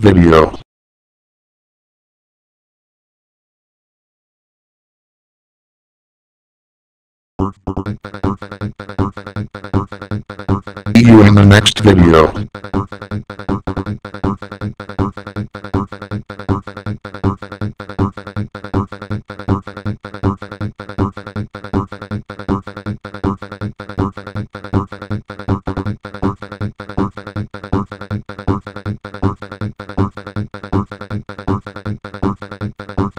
video See you in the next video. Thank.